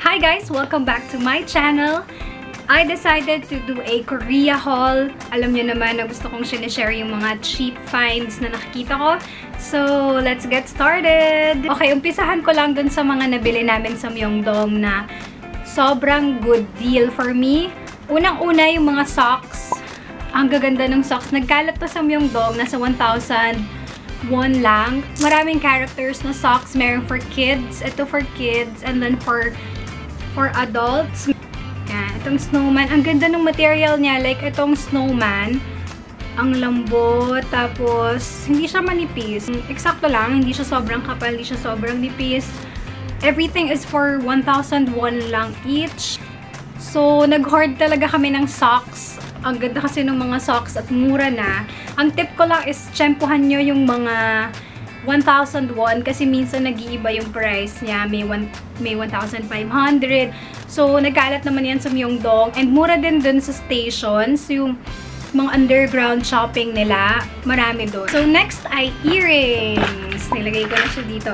Hi guys! Welcome back to my channel. I decided to do a Korea haul. Alam niyo naman na gusto kong sinishare yung mga cheap finds na nakikita ko. So, let's get started! Okay, umpisahan ko lang dun sa mga nabili namin sa Myeongdong na sobrang good deal for me. Unang-una yung mga socks. Ang gaganda ng socks. Nagkalat to sa Myeongdong. Nasa 1,000 one lang. Maraming characters na socks. Meron for kids. Ito for kids. And then for for adults. Yan. Itong snowman. Ang ganda ng material niya. Like, itong snowman. Ang lambot. Tapos, hindi siya manipis. Eksakto lang. Hindi siya sobrang kapal. Hindi siya sobrang nipis. Everything is for 1,001 lang each. So, nag-hoard talaga kami ng socks. Ang ganda kasi ng mga socks at mura na. Ang tip ko lang is, tsempuhan nyo yung mga 1,001 kasi minsan nag-iiba yung price niya. May, may 1,500. So, nagkalat naman yan sa Myeongdong. And mura din dun sa stations. Yung mga underground shopping nila. Marami doon. So, next ay earrings. Nilagay ko na siya dito.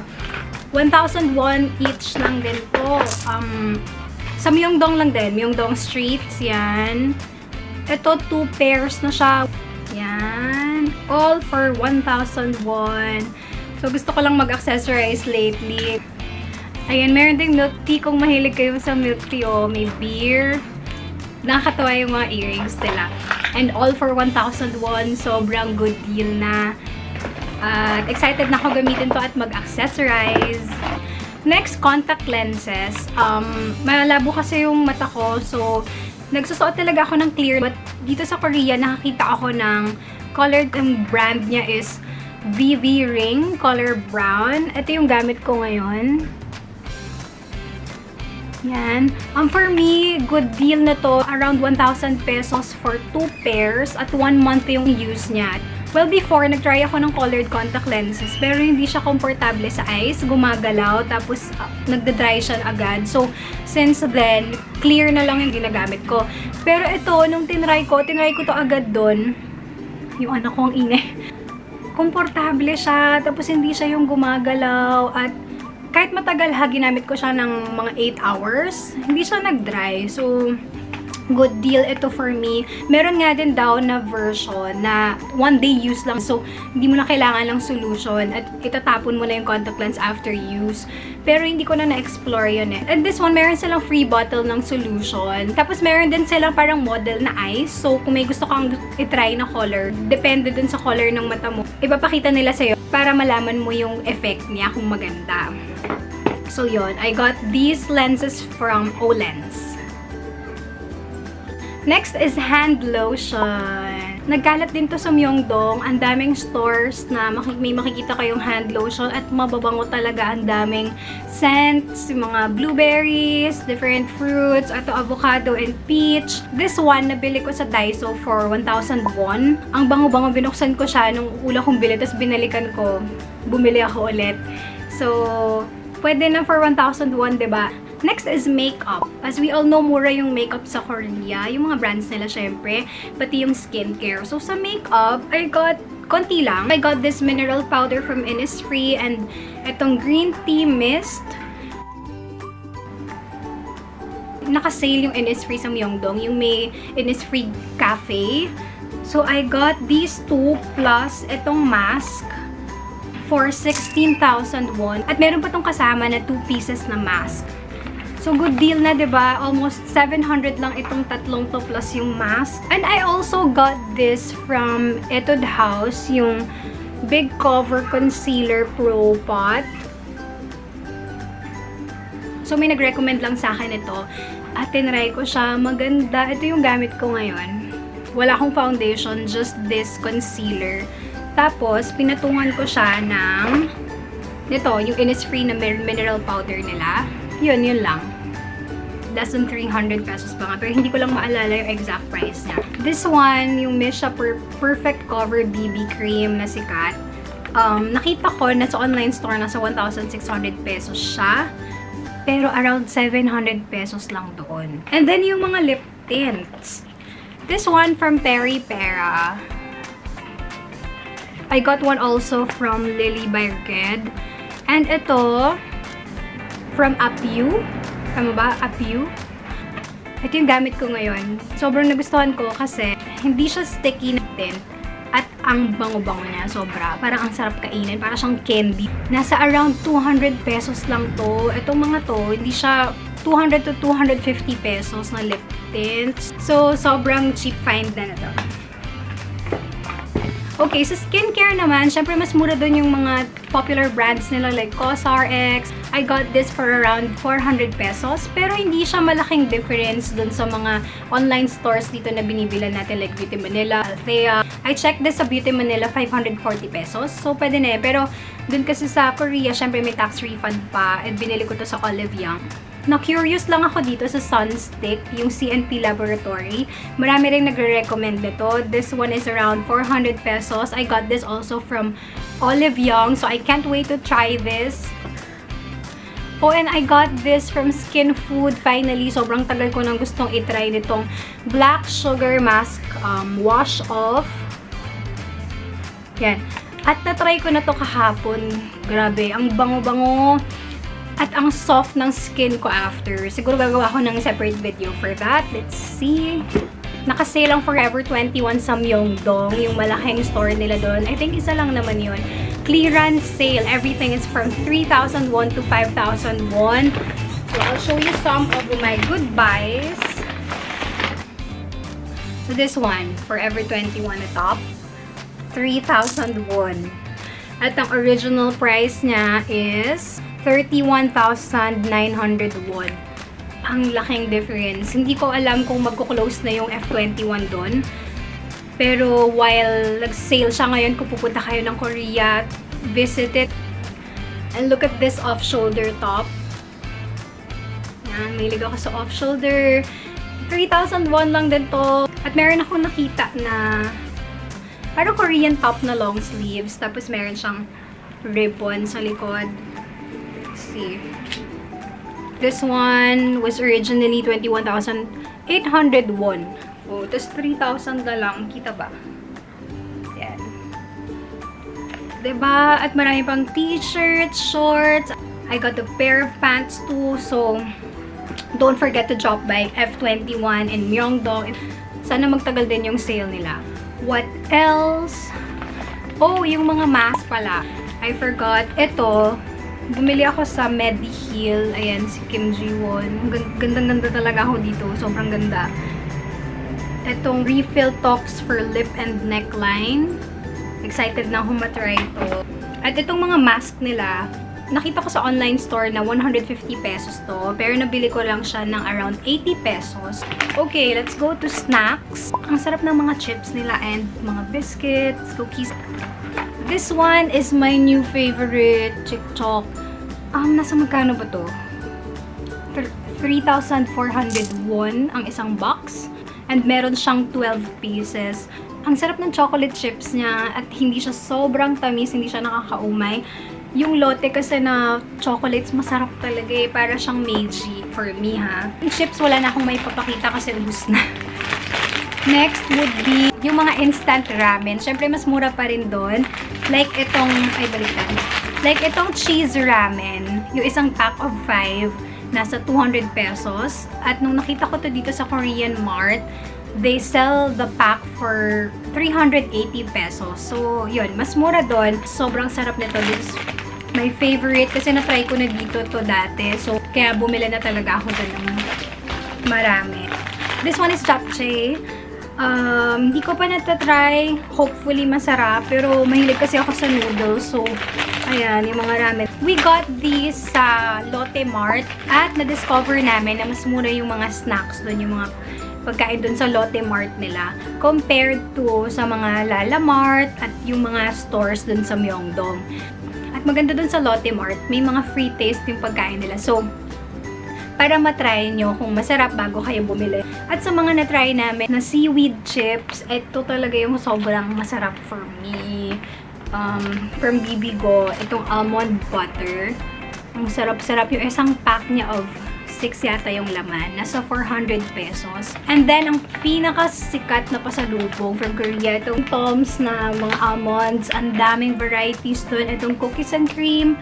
1,001 each lang din to. Um, sa Myeongdong lang din. Myeongdong Streets. Yan. Ito, two pairs na siya. Yan. All for 1,001. So, gusto ko lang mag-accessorize lately. Ayan, meron ding milk tea kung mahilig kayo sa milk tea. Oh, may beer. Nakakatawa yung mga earrings nila. And all for 1,001. Sobrang good deal na. Uh, excited na ako gamitin to at mag-accessorize. Next, contact lenses. Um, malabo kasi yung mata ko. So, nagsusuot talaga ako ng clear. But dito sa Korea, nakakita ako ng colored yung brand niya is VV Ring, color brown. Ito yung gamit ko ngayon. Yan. Um, for me, good deal na to. Around 1,000 pesos for two pairs at one month yung use niya. Well, before, nag-try ako ng colored contact lenses, pero hindi siya komportable sa eyes, gumagalaw, tapos uh, nagda-dry siya agad. So, since then, clear na lang yung ginagamit ko. Pero ito, nung tinry ko, tinry ko to agad doon. Yung anak ko ang ingay. Komportable siya, tapos hindi siya yung gumagalaw, at kahit matagal ha, ginamit ko siya ng mga 8 hours, hindi siya nag-dry. So, good deal ito for me. Meron nga din daw na version na one day use lang. So, hindi mo na kailangan ng solution at itatapon mo na yung contact lens after use. Pero hindi ko na na-explore yun eh. And this one, meron silang free bottle ng solution. Tapos, meron din silang parang model na eyes. So, kung may gusto kang itry na color, depende dun sa color ng mata mo. Ipapakita nila sa'yo para malaman mo yung effect niya kung maganda. So, yon I got these lenses from Olens. Next is hand lotion. Nagkalat din to sa Myeongdong. Ang daming stores na may makikita kayong hand lotion at mababango talaga ang daming scents, mga blueberries, different fruits, ato avocado and peach. This one, nabili ko sa Daiso for 1,000 won. Ang bango-bango, binuksan ko siya nung ula kong bili, tapos binalikan ko. Bumili ako ulit. So, pwede na for 1,000 won, ba? Diba? Next is makeup. As we all know, mura yung makeup sa Korea. Yung mga brands nila, syempre. Pati yung skincare. So, sa makeup, I got konti lang. I got this mineral powder from Innisfree and itong green tea mist. Naka-sale yung Innisfree sa Myeongdong. Yung may Innisfree Cafe. So, I got these two plus itong mask for 16,000 won. At meron pa tong kasama na two pieces na mask. So, good deal na, ba diba? Almost 700 lang itong tatlong to plus yung mask. And I also got this from Etude House, yung Big Cover Concealer Pro Pot. So, may nag-recommend lang sa akin ito. At tinry ko siya. Maganda. Ito yung gamit ko ngayon. Wala akong foundation, just this concealer. Tapos, pinatungan ko siya ng ito, yung Innisfree na mineral powder nila. Yun, yun lang less than 300 pesos pa nga. Pero hindi ko lang maalala yung exact price niya. This one, yung Misha per Perfect Cover BB Cream na sikat. Um, nakita ko na sa online store na sa 1,600 pesos siya. Pero around 700 pesos lang doon. And then yung mga lip tints. This one from Perry Pera. I got one also from Lily by Red. And ito, from Apu. Tama ba? Apu. Ito yung gamit ko ngayon. Sobrang nagustuhan ko kasi hindi siya sticky natin. At ang bango-bango niya, sobra. Parang ang sarap kainin. Parang siyang candy. Nasa around 200 pesos lang to. Itong mga to, hindi siya 200 to 250 pesos na lip tints. So, sobrang cheap find na na to. Okay, sa skincare naman, syempre mas mura doon yung mga popular brands nila like COSRX. I got this for around 400 pesos. Pero hindi siya malaking difference doon sa mga online stores dito na binibilan natin like Beauty Manila, Althea. I checked this sa Beauty Manila, 540 pesos. So, pwede na eh. Pero doon kasi sa Korea, syempre may tax refund pa. At binili ko to sa Olive Young. Na-curious lang ako dito sa Sunstick, yung CNP Laboratory. Marami rin nagre-recommend nito. This one is around 400 pesos. I got this also from Olive Young, so I can't wait to try this. Oh, and I got this from Skin Food finally. Sobrang tagal ko nang gustong itry nitong Black Sugar Mask um, Wash Off. Yan. At na-try ko na to kahapon. Grabe, ang bango-bango. At ang soft ng skin ko after. Siguro gagawa ko ng separate video for that. Let's see. Nakasale ang Forever 21 sa Myeongdong, yung malaking store nila doon. I think isa lang naman yun. Clearance sale. Everything is from 3,000 won to 5,000 won. So, I'll show you some of my good buys. So, this one, Forever 21 na top. 3,000 won. At ang original price niya is 31,900 won. Ang laking difference. Hindi ko alam kung magko-close na yung F21 doon. Pero while nag-sale siya ngayon, kung pupunta kayo ng Korea, visit it. And look at this off-shoulder top. Yan, mahilig ako sa off-shoulder. 3,000 won lang din to. At meron akong nakita na parang Korean top na long sleeves. Tapos meron siyang ribbon sa likod see. This one was originally 21,800 won. Oh, tapos 3,000 na lang. Kita ba? Yan. Diba? At marami pang t-shirts, shorts. I got a pair of pants too. So, don't forget to drop by F21 in Myeongdong. Sana magtagal din yung sale nila. What else? Oh, yung mga mask pala. I forgot. Ito, Bumili ako sa Mediheal. Ayan, si Kim Ji-won. Gandang-ganda talaga ako dito. Sobrang ganda. Itong Refill Talks for Lip and Neckline. Excited na akong matry ito. At itong mga mask nila, nakita ko sa online store na 150 pesos to. Pero nabili ko lang siya ng around 80 pesos. Okay, let's go to snacks. Ang sarap ng mga chips nila and mga biscuits, cookies. This one is my new favorite, TikTok. Um, nasa magkano ba to? 3,400 won ang isang box. And meron siyang 12 pieces. Ang sarap ng chocolate chips niya at hindi siya sobrang tamis, hindi siya nakakaumay. Yung lote kasi na chocolates, masarap talaga eh. Para siyang Meiji for me ha. Yung chips, wala na akong may papakita kasi ubus na. Next would be yung mga instant ramen. Siyempre, mas mura pa rin doon. Like itong, ay balikan. Like itong cheese ramen, yung isang pack of 5, nasa 200 pesos. At nung nakita ko to dito sa Korean Mart, they sell the pack for 380 pesos. So, yun, mas mura doon. Sobrang sarap nito. This is my favorite kasi na-try ko na dito to dati. So, kaya bumili na talaga ako doon ng marami. This one is japchae. Um, hindi ko pa natatry. Hopefully, masarap. Pero, mahilig kasi ako sa noodles. So, ayan, yung mga ramen. We got these sa Lotte Mart. At na-discover namin na mas mura yung mga snacks doon. Yung mga pagkain doon sa Lotte Mart nila. Compared to sa mga Lala Mart at yung mga stores doon sa Myeongdong. At maganda doon sa Lotte Mart, may mga free taste yung pagkain nila. So, para matry nyo kung masarap bago kayo bumili. At sa mga na-try namin na seaweed chips, ito talaga yung sobrang masarap for me. Um, from Bibigo, itong almond butter. Ang sarap-sarap yung isang pack niya of 6 yata yung laman. Nasa 400 pesos. And then, ang pinakasikat na pasalubong from Korea, itong Tom's na mga almonds. Ang daming varieties doon. Itong cookies and cream.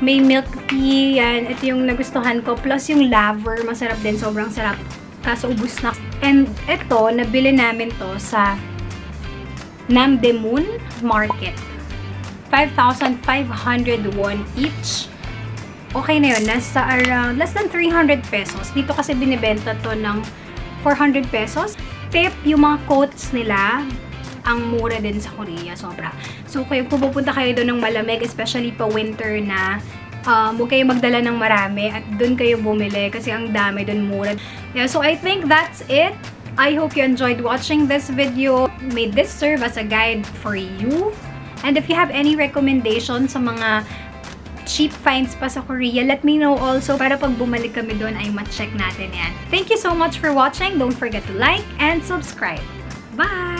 May milk tea, yan. Ito yung nagustuhan ko. Plus yung laver, masarap din. Sobrang sarap. Kaso ubus na. And ito, nabili namin to sa Namdaemun Market. 5,500 won each. Okay na yun. Nasa around less than 300 pesos. Dito kasi binibenta to ng 400 pesos. Tip, yung mga coats nila, ang mura din sa Korea. Sobra. So, kung pupunta kayo doon ng malamig, especially pa winter na, um, huwag kayo magdala ng marami at doon kayo bumili kasi ang dami doon mura. Yeah, so I think that's it. I hope you enjoyed watching this video. May this serve as a guide for you. And if you have any recommendations sa mga cheap finds pa sa Korea, let me know also para pag bumalik kami doon ay ma-check natin yan. Thank you so much for watching. Don't forget to like and subscribe. Bye!